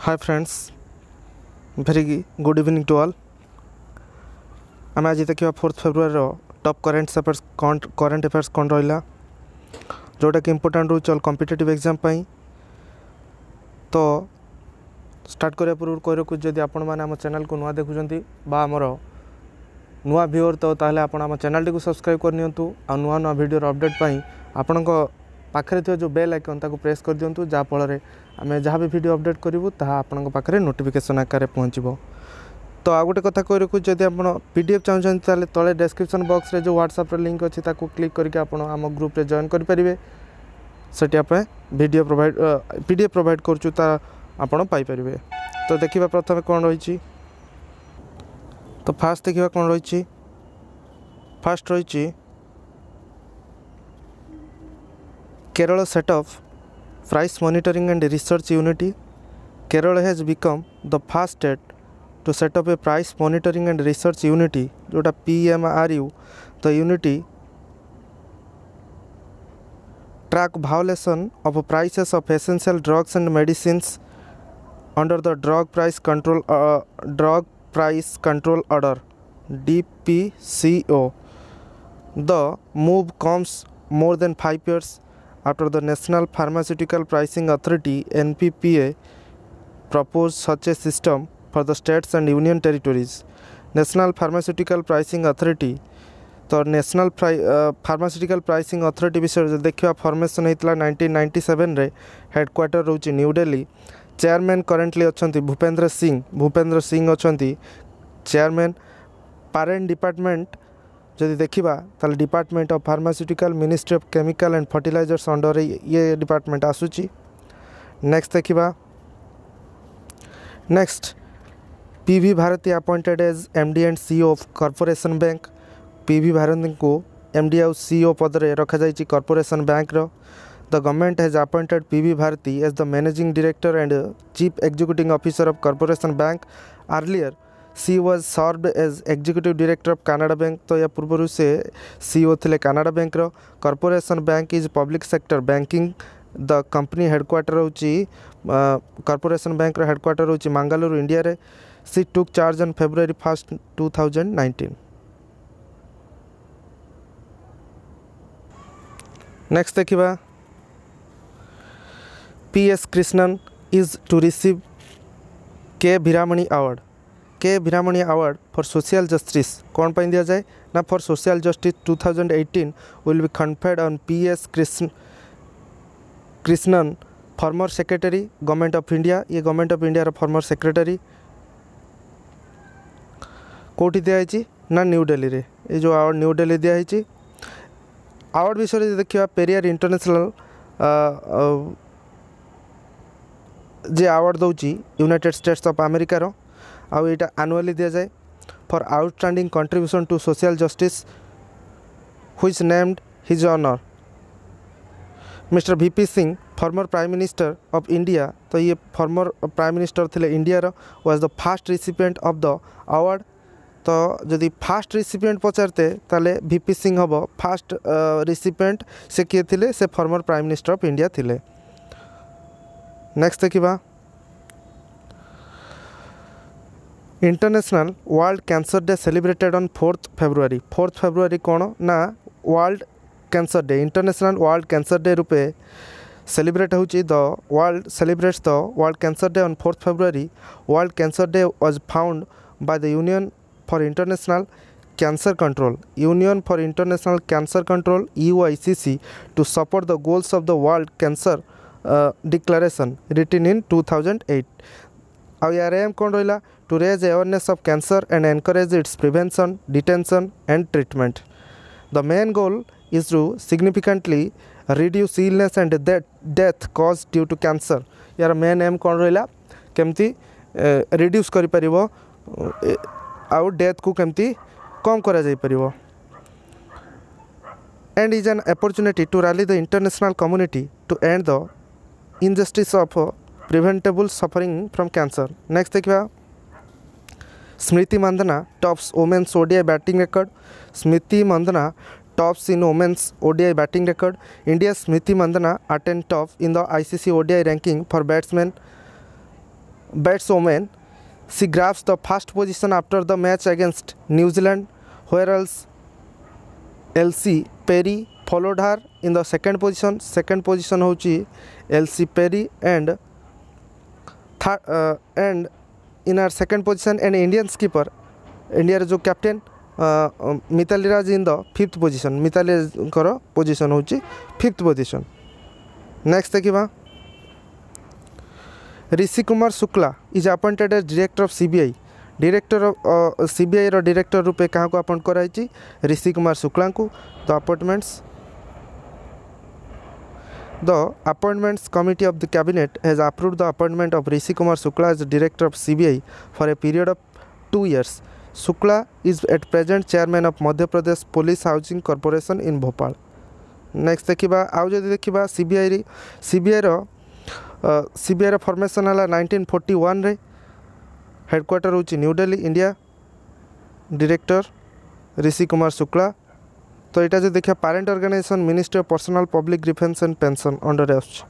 hi friends very good evening to all ଆମେ ଆଜି ଦେଖିବା ଫୋର୍ଥ ଫେବୃଆରୀର ଟପ୍ କରେଣ୍ଟ ଆଫେୟାର୍ସ କ'ଣ କରେଣ୍ଟ ଆଫେୟାର୍ସ କ'ଣ ରହିଲା ଯେଉଁଟାକି ଇମ୍ପୋର୍ଟାଣ୍ଟ ରହୁଛି ଅଲ୍ କମ୍ପିଟେଟିଭ୍ ଏକ୍ଜାମ୍ ପାଇଁ ତ ଷ୍ଟାର୍ଟ କରିବା ପୂର୍ବରୁ କହି ରଖୁଛି ଯଦି ଆପଣମାନେ ଆମ ଚ୍ୟାନେଲ୍କୁ ନୂଆ ଦେଖୁଛନ୍ତି ବା ଆମର ନୂଆ ଭିଓର ତ ତାହେଲେ ଆପଣ ଆମ ଚ୍ୟାନେଲ୍ଟିକୁ ସବସ୍କ୍ରାଇବ୍ କରିନିଅନ୍ତୁ ଆଉ ନୂଆ ନୂଆ ଭିଡ଼ିଓର ଅପଡ଼େଟ୍ ପାଇଁ ଆପଣଙ୍କ ପାଖରେ ଥିବା ଯେଉଁ ବେଲ୍ ଆଇକନ୍ ତାକୁ ପ୍ରେସ୍ କରିଦିଅନ୍ତୁ ଯାହାଫଳରେ ଆମେ ଯାହା ବି ଭିଡ଼ିଓ ଅପଡ଼େଟ୍ କରିବୁ ତାହା ଆପଣଙ୍କ ପାଖରେ ନୋଟିଫିକେସନ୍ ଆକାରରେ ପହଞ୍ଚିବ ତ ଆଉ ଗୋଟେ କଥା କହି ରଖୁଛି ଯଦି ଆପଣ ପି ଡି ଏଫ୍ ଚାହୁଁଛନ୍ତି ତାହେଲେ ତଳେ ଡେସ୍କ୍ରିପସନ୍ ବକ୍ସରେ ଯେଉଁ ହ୍ୱାଟ୍ସଆପ୍ର ଲିଙ୍କ୍ ଅଛି ତାକୁ କ୍ଲିକ୍ କରିକି ଆପଣ ଆମ ଗ୍ରୁପ୍ରେ ଜଏନ୍ କରିପାରିବେ ସେଠି ଆମେ video provide P D F provide କରୁଛୁ ତା ଆପଣ ପାଇପାରିବେ ତ ଦେଖିବା ପ୍ରଥମେ କ'ଣ ରହିଛି ତ ଫାର୍ଷ୍ଟ ଦେଖିବା କ'ଣ ରହିଛି ଫାର୍ଷ୍ଟ ରହିଛି Kerala set of price monitoring and research unit Kerala has become the first state to set up a price monitoring and research unity जोटा PMRU the unity track violation of prices of essential drugs and medicines under the drug price control uh, drug price control order DPCO the move comes more than 5 years after the National Pharmaceutical Pricing Authority NPPA proposed such a system for the states and union territories. National Pharmaceutical Pricing Authority তো national pharmaceutical pricing authority বিষয়ে দেখা formation হয়েছিল nineteen ninety সেভেন্রে headquarter রয়েছে নিউডেলি chairman করেন্টলি অনেক ভূপেন্দ্র সিং ভূপেন্দ্র সিং অনেক chairman পারেন্ট department जदि देखा तो department of pharmaceutical ministry of chemical and fertilizers under ये डिपार्टमेंट आसूची। नेक्स्ट देखा next P V Bharathi appointed as M D and CEO of corporation bank P V Bharathi को एम डी आउ CEO पदरे रखा जाइए corporation bank row the government has appointed P V Bharathi as the managing director and chief executing officer of corporation bank earlier she was served as executive director of Canara bank तो या पूर्व से CEO थे Canara bank corporation bank is public sector banking the company headquarter होची corporation bank रो headquarter होची Mangaluru India रे। She took charge पी एस 1st 2019 next देखिबा। PS Krishnan is K Veeramani award for social justice কোণ পাই দিয়া যায় না for social justice two thousand eighteen will be conferred on P S Krishna Krishnan former secretary government of India ইয়ে government of ইন্ডিয়ার former secretary কোটি দিয়া হয়েছি না নিউ দিল্লি রে এই যে আওয়ার্ড নিউ দিল্লি দিয়া হয়েছি আওয়ার্ড বিষয়ে যদি দেখিবা পেরিয়ার ইন্টারন্যাশনাল যে আওয়ার্ড দৌছি ইউনাইটেড স্টেটস অফ আমেরিকার ଆଉ ଏଇଟା ଆନୁଆଲି ଦିଆଯାଏ for outstanding contribution to social justice which named his honour mister VP Singh former prime minister of India ତ ଇଏ ଫର୍ମର ପ୍ରାଇମ୍ ମିନିଷ୍ଟର ଥିଲେ ଇଣ୍ଡିଆର was the first recipient of the award ତ ଯଦି ଫାଷ୍ଟ ରିସିପିଏଣ୍ଟ ପଚାରିତେ ତାହେଲେ ଭିପି ସିଂ ହେବ ଫାଷ୍ଟ ରିସିପିଏଣ୍ଟ ସେ କିଏ ଥିଲେ ସେ former prime minister of India ଥିଲେ ନେକ୍ସଟ ଦେଖିବା international world cancer day celebrated on fourth February fourth February কোণ না world cancer day international world cancer day রূপে সেলিব্রেট হচ্ছে the world celebrates the world cancer day on fourth February world cancer day was found by the union for international cancer control union for international cancer control UICC to support the goals of the world cancer Uh, declaration written in 2008. ଆଉ ୟାର M କ'ଣ ରହିଲା to raise awareness of cancer and encourage its prevention detection and treatment the main goal is to significantly reduce illness and death cause due to cancer ୟାର main M କ'ଣ ରହିଲା କେମିତି reduce କରିପାରିବ ଆଉ ଡେଥ୍କୁ କେମିତି କମ୍ କରାଯାଇପାରିବ and is an opportunity to rally the international community to end the injustice of preventable suffering from cancer next देखा Smriti Mandhana, tops women's ODI batting record Smriti Mandhana, tops in women's ODI batting record India Smriti Mandhana at end top in the ICC ODI ranking for batsman bats women she grabs the first position after the match against New Zealand world's Ellyse Perry follower in the second position second position whole she Perry and uh, and in her second position an Indian skipper India जो captain Mithali Raj in the fifth position Mithali position हूँ fifth position next देखा Rishi Kumar Shukla is appointed as director of CBI director CBI row director रूपे क्या appoint कराई ऋषि कुमार शुक्ला को the appointments The Appointments Committee of the Cabinet has approved the appointment of Rishi Kumar Sukla as Director of CBI for a period of two years. Sukla is at present chairman of Madhya Pradesh Police Housing Corporation in Bhopal. Next देखा आउ जदि Kiba, CBI, CBI, CBI formation है nineteen forty one रे headquarter हूँ New Delhi India director Rishi Kumar Shukla तो यहाँ जो देखा parent organisation ministry of personnel public defence and pension under आसपर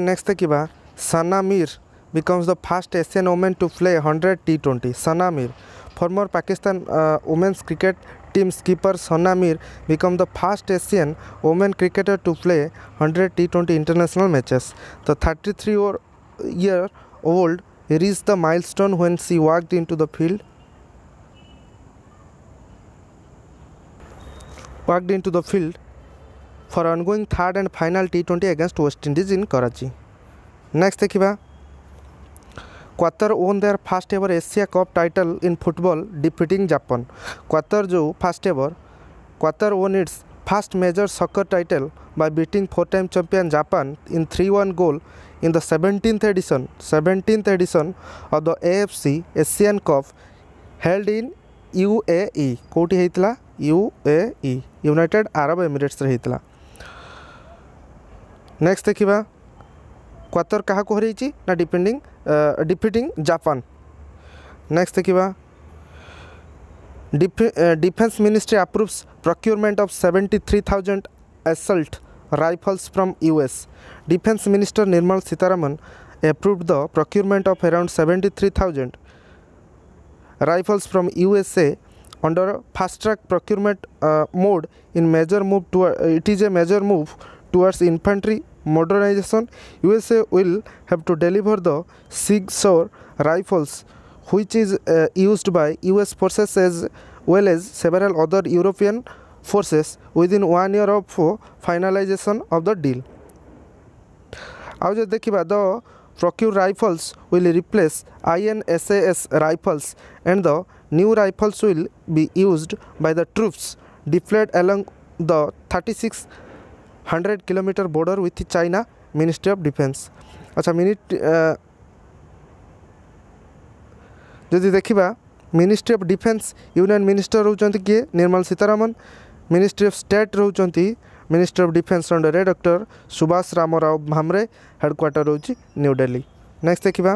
next देखा Sana Mir becomes the first Asian woman to play hundred T twenty Sana Mir former Pakistan women's cricket team skipper Sana Mir become the first Asian woman cricketer to play hundred T twenty international matches the thirty three year old reach the milestone when she walked into the field worked into the field for ongoing third and final T20 against West Indies in Karachi. Next देखा Qatar won their first ever Asia cup title in football defeating Japan Qatar जो first ever Qatar won its first major soccer title by beating four-time champion Japan in 3-1 goal in the 17th edition 17th edition of the AFC Asian Cup held in UAE कोटी हेतला U A E United ଆରବ ଏମିରେଟ୍ସରେ ହେଇଥିଲା next ଦେଖିବା quarter କାହାକୁ ହରାଇଛି ନା depending defeating Japan next ଦେଖିବା defence ministry approves procurement of seventy three thousand assault rifles from US. Defense Minister Nirmal Sitaraman approved the procurement of around 73,000 rifles from USA under fast track procurement uh, mode in major move to uh, it is a major move towards infantry modernization, USA will have to deliver the Sig Sauer rifles, which is uh, used by US forces as well as several other European forces within one year of finalization of the deal. ଆଉ ଯଦି ଦେଖିବା the Procure rifles will replace INSAS rifles and the new rifles will be used by the troops deployed along the 3600 kilometer border with China Ministry of Defence अच्छा minute जदि देखा ministry of defence union minister रोचे किए Nirmala Sitharaman ministry of state रोच ministry of defence ଅଣ୍ଡରରେ doctor Subhash Ramarao Bhamre headquarter ହେଉଛି new Delhi next ଦେଖିବା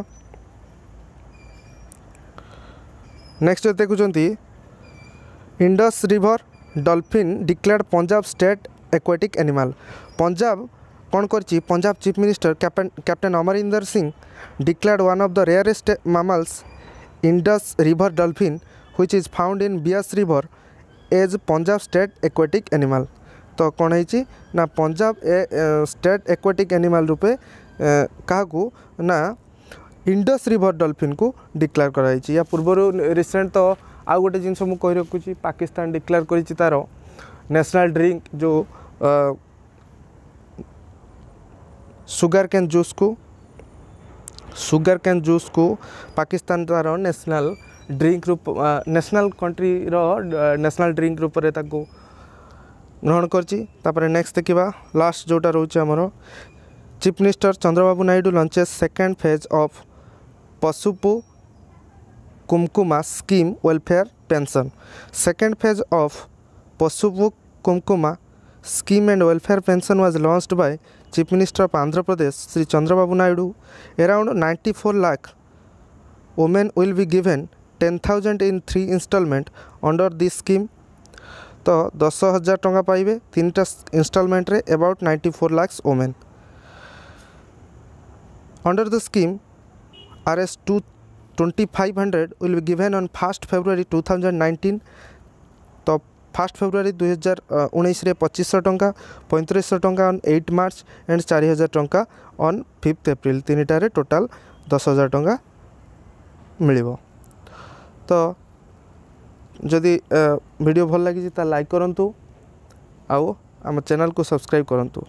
next ଯଦି ଦେଖୁଛନ୍ତି Indus river dolphin declared Punjab state aquatic animal. Punjab କ'ଣ କରିଛି Punjab chief minister captain Amarinder Singh declared one of the rarest mammals Indus river dolphin which is found in Beas river as Punjab state aquatic animal ତ କ'ଣ ହେଇଛି ନା Punjab a state aquatic animal ରୂପେ କାହାକୁ ନା Indus river ଡଲଫିନ୍କୁ declare କରାଯାଇଛି ୟା ପୂର୍ବରୁ recent ତ ଆଉ ଗୋଟେ ଜିନିଷ ମୁଁ କହି ରଖୁଛି ପାକିସ୍ତାନ ଡିକ୍ଲାର କରିଛି ତା'ର ନ୍ୟାସନାଲ୍ ଡ୍ରିଙ୍କ ଯେଉଁ ସୁଗାର କେନ୍ ଜୁସ୍କୁ ସୁଗାର କେନ୍ ଜୁସ୍କୁ ପାକିସ୍ତାନ ତା'ର ନ୍ୟାସନାଲ୍ ଡ୍ରିଙ୍କ ରୂପ ନ୍ୟାସନାଲ୍ କଣ୍ଟ୍ରିର ନ୍ୟାସନାଲ୍ ଡ୍ରିଙ୍କ ରୂପରେ ତାକୁ ଗ୍ରହଣ କରିଛି ତାପରେ ନେକ୍ସଟ ଦେଖିବା ଲାଷ୍ଟ ଯେଉଁଟା ରହୁଛି ଆମର chief minister Chandrababu Naidu launches second phase of Pasupu Kumkuma scheme welfare pension second phase of Pasupu Kumkuma scheme and welfare pension was launched by Chief Minister of Andhra Pradesh Sri Chandrababu Naidu. Around 94 lakh women will be given 10,000 in three installment under this scheme. ତ ଦଶ ହଜାର ଟଙ୍କା ପାଇବେ ତିନିଟା ଇନଷ୍ଟଲମେଣ୍ଟରେ about ninety four lakhs women Under the scheme, Rs 2 2500 will be given on 1st February 2019 ତ first ଫେବୃଆରୀ ଦୁଇ ହଜାର ଉଣେଇଶରେ ପଚିଶଶହ ଟଙ୍କା ପଇଁତିରିଶଶହ ଟଙ୍କା ଅନ୍ ଏଇଟ୍ ମାର୍ଚ୍ଚ ଆଣ୍ଡ ଚାରି ହଜାର ଟଙ୍କା ଅନ୍ ଫିଫ୍ଥ ଏପ୍ରିଲ ତିନିଟାରେ ଟୋଟାଲ୍ ଦଶ ହଜାର ଟଙ୍କା ମିଳିବ ତ ଯଦି ଭିଡ଼ିଓ ଭଲ ଲାଗିଛି ତାହେଲେ ଲାଇକ୍ କରନ୍ତୁ ଆଉ ଆମ ଚ୍ୟାନେଲକୁ ସବସ୍କ୍ରାଇବ୍ କରନ୍ତୁ